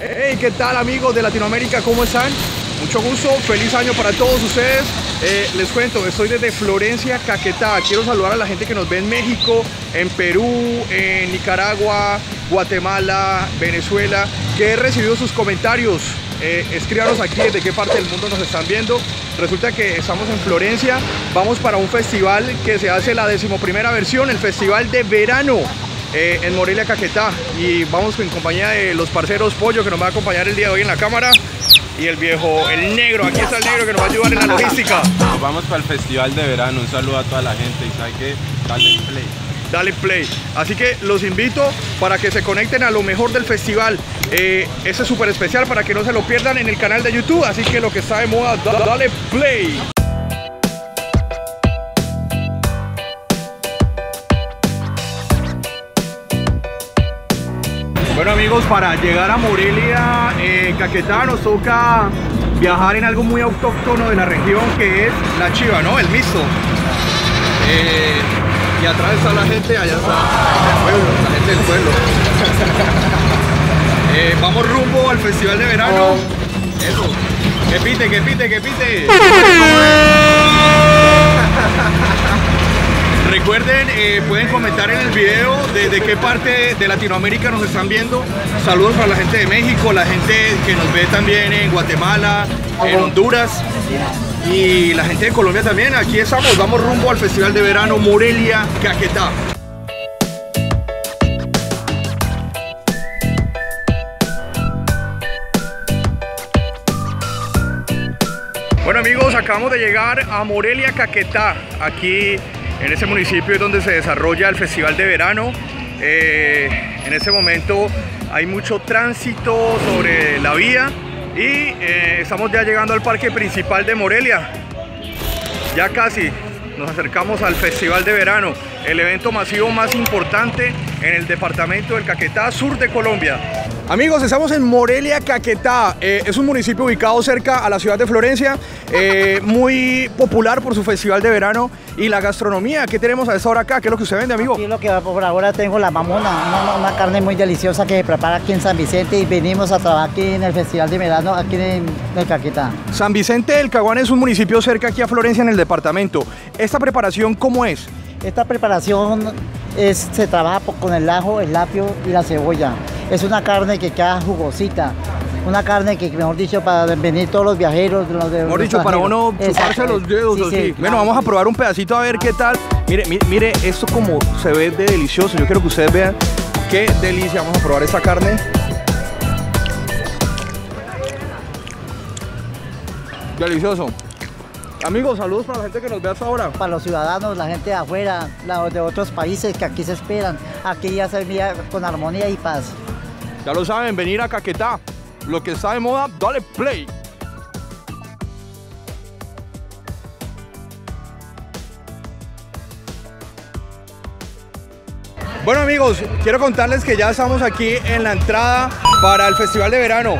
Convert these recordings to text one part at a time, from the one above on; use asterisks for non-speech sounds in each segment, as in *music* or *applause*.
Hey, ¿qué tal amigos de Latinoamérica? ¿Cómo están? Mucho gusto, feliz año para todos ustedes. Eh, les cuento, estoy desde Florencia, Caquetá. Quiero saludar a la gente que nos ve en México, en Perú, en Nicaragua, Guatemala, Venezuela, que he recibido sus comentarios. Eh, escríbanos aquí de qué parte del mundo nos están viendo. Resulta que estamos en Florencia, vamos para un festival que se hace la decimoprimera versión, el Festival de Verano. Eh, en Morelia, Caquetá. Y vamos en compañía de los parceros Pollo que nos va a acompañar el día de hoy en la cámara. Y el viejo, el negro, aquí está el negro que nos va a ayudar en la logística. Nos vamos para el festival de verano. Un saludo a toda la gente y sabe que dale play. Dale play. Así que los invito para que se conecten a lo mejor del festival. Eh, este es súper especial para que no se lo pierdan en el canal de YouTube. Así que lo que está de moda, da- dale play. Amigos, para llegar a Morelia, eh, Caquetá, nos toca viajar en algo muy autóctono de la región que es la chiva, ¿no? El misto. Eh, y atrás está la gente, allá está el pueblo, la gente del pueblo. *laughs* Eh, vamos rumbo al festival de verano. Eso. Que pite, que pite, que pite. *laughs* Recuerden, eh, pueden comentar en el video desde qué parte de Latinoamérica nos están viendo. Saludos para la gente de México, la gente que nos ve también en Guatemala, en Honduras y la gente de Colombia también. Aquí estamos, vamos rumbo al Festival de Verano Morelia, Caquetá. Bueno amigos, acabamos de llegar a Morelia, Caquetá. Aquí en ese municipio es donde se desarrolla el Festival de Verano. Eh, en este momento hay mucho tránsito sobre la vía y eh, estamos ya llegando al parque principal de Morelia. Ya casi nos acercamos al Festival de Verano, el evento masivo más importante en el departamento del Caquetá, sur de Colombia. Amigos, estamos en Morelia, Caquetá. Eh, es un municipio ubicado cerca a la ciudad de Florencia, eh, muy popular por su festival de verano y la gastronomía. ¿Qué tenemos a esta hora acá? ¿Qué es lo que usted vende, amigo? Aquí lo que por ahora tengo la mamona, una, una carne muy deliciosa que se prepara aquí en San Vicente y venimos a trabajar aquí en el Festival de Verano, aquí en el Caquetá. San Vicente del Caguán es un municipio cerca aquí a Florencia en el departamento. ¿Esta preparación cómo es? Esta preparación es, se trabaja con el ajo, el apio y la cebolla. Es una carne que queda jugosita, una carne que, mejor dicho, para venir todos los viajeros. Los de, Mejor los dicho, para uno chuparse los dedos Sí, así. sí, bueno, claro. vamos a probar un pedacito a ver qué tal. Mire, mi- mire, esto como se ve de delicioso. Yo quiero que ustedes vean qué delicia. Vamos a probar esta carne. Delicioso. Amigos, saludos para la gente que nos ve hasta ahora. Para los ciudadanos, la gente de afuera, la de otros países que aquí se esperan. Aquí ya se mira con armonía y paz. Ya lo saben, venir a Caquetá. Lo que está de moda, dale play. Bueno amigos, quiero contarles que ya estamos aquí en la entrada para el Festival de Verano.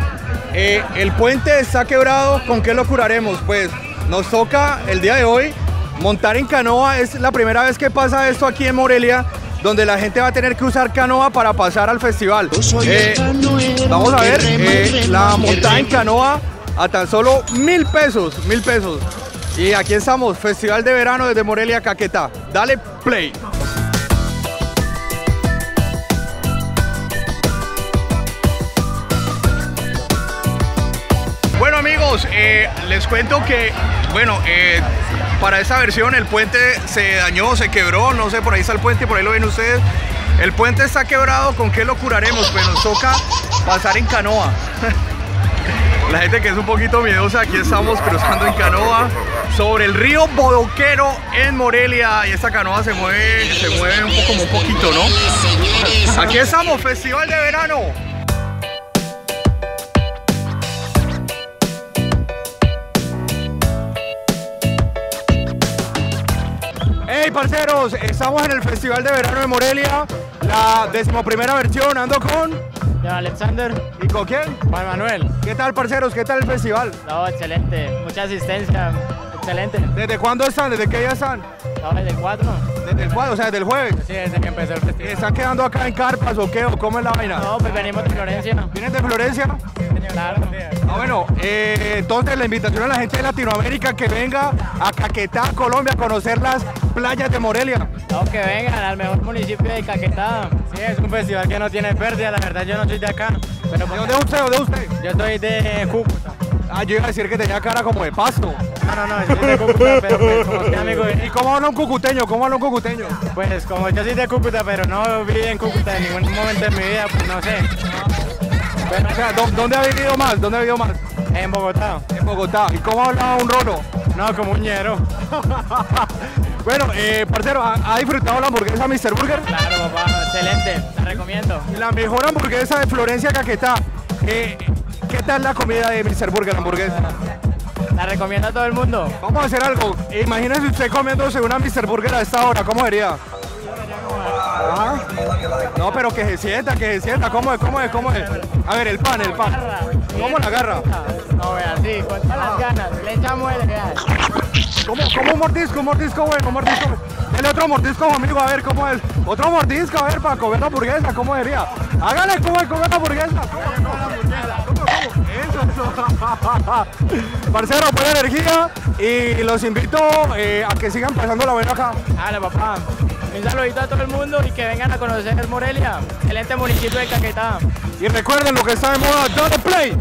Eh, el puente está quebrado, ¿con qué lo curaremos? Pues nos toca el día de hoy montar en canoa. Es la primera vez que pasa esto aquí en Morelia, donde la gente va a tener que usar canoa para pasar al festival. Eh, vamos a ver eh, la montada en canoa a tan solo mil pesos, mil pesos. Y aquí estamos, Festival de Verano desde Morelia, Caquetá. Dale play. Bueno amigos, eh, les cuento que, bueno, eh, para esta versión el puente se dañó, se quebró, no sé, por ahí está el puente, por ahí lo ven ustedes. El puente está quebrado, ¿con qué lo curaremos? Pues nos toca pasar en canoa. *laughs* La gente que es un poquito miedosa, aquí estamos cruzando en canoa sobre el río Bodoquero en Morelia y esta canoa se mueve, se mueve un poco, como un poquito, ¿no? Aquí estamos, Festival de Verano. Hey parceros, estamos en el Festival de Verano de Morelia, la decimoprimera versión, ando con... Ya, Alexander, ¿Y con quién? Juan Manuel. ¿Qué tal parceros? ¿Qué tal el festival? No, excelente. Mucha asistencia. Excelente. ¿Desde cuándo están? ¿Desde qué día están? No, desde el 4. Desde el 4, o sea, desde el jueves. Sí, desde que empezó el festival. ¿Están quedando acá en carpas o qué? ¿O cómo es la vaina? No, pues venimos de Florencia. ¿Vienen de Florencia? Claro. Ah, bueno, eh, entonces la invitación a la gente de Latinoamérica que venga a Caquetá, Colombia, a conocer las playas de Morelia. No, que vengan al mejor municipio de Caquetá. Sí, es un festival que no tiene pérdida, la verdad yo no soy de acá. Pero ¿De dónde es usted? ¿De usted? Yo soy de Cúcuta. Ah, yo iba a decir que tenía cara como de pasto. No, no, no, yo soy de Cúcuta, pero pues, como soy *laughs* amigo ¿Y cómo habla un cucuteño? ¿Cómo habla un cucuteño? Pues como yo soy de Cúcuta, pero no viví en Cúcuta en ningún momento de mi vida, pues no sé. Bueno, O sea, ¿dó- ¿dónde ha vivido más? ¿Dónde ha vivido más? en Bogotá. En Bogotá. ¿Y cómo habla un rolo? No, como un ñero. *laughs* Bueno, eh, parcero, ¿ha, ha disfrutado la hamburguesa Mr. Burger? Claro, papá, excelente, la recomiendo. La mejor hamburguesa de Florencia Caquetá. Eh, ¿Qué tal la comida de Mr. Burger, la hamburguesa? La recomiendo a todo el mundo. Vamos a hacer algo. Imagínese usted comiéndose una Mr. Burger a esta hora, ¿cómo sería? No, pero que se sienta, que se sienta. ¿Cómo es? ¿Cómo es? ¿Cómo es? A ver, el pan, el pan. ¿Cómo la agarra? No, vea, sí, con todas las ganas. Le echamos el hay. ¿Cómo, cómo un mordisco? Un mordisco bueno, un mordisco. El otro mordisco, amigo, a ver cómo es. Otro mordisco, a ver, para comer la hamburguesa, ¿cómo sería? Hágale cómo es comer la hamburguesa. ¿Cómo, cómo, cómo? Eso, eso. *laughs* Parcero, buena energía y los invito eh, a que sigan pasando la buena acá. Dale, papá. Un saludito a todo el mundo y que vengan a conocer Morelia, el ente municipio de Caquetá. Y recuerden lo que está de moda, Play.